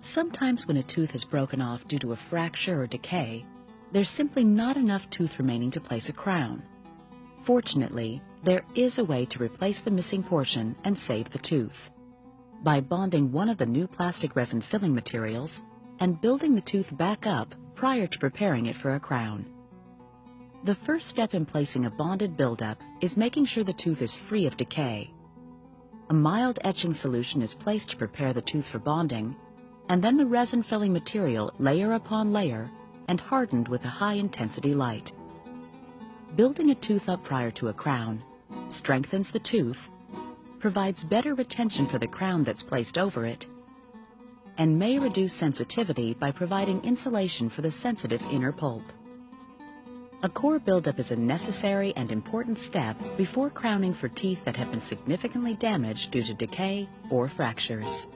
Sometimes when a tooth is broken off due to a fracture or decay, there's simply not enough tooth remaining to place a crown. Fortunately, there is a way to replace the missing portion and save the tooth. By bonding one of the new plastic resin filling materials and building the tooth back up prior to preparing it for a crown. The first step in placing a bonded buildup is making sure the tooth is free of decay. A mild etching solution is placed to prepare the tooth for bonding, and then the resin filling material layer upon layer and hardened with a high-intensity light. Building a tooth up prior to a crown strengthens the tooth, provides better retention for the crown that's placed over it, and may reduce sensitivity by providing insulation for the sensitive inner pulp. A core buildup is a necessary and important step before crowning for teeth that have been significantly damaged due to decay or fractures.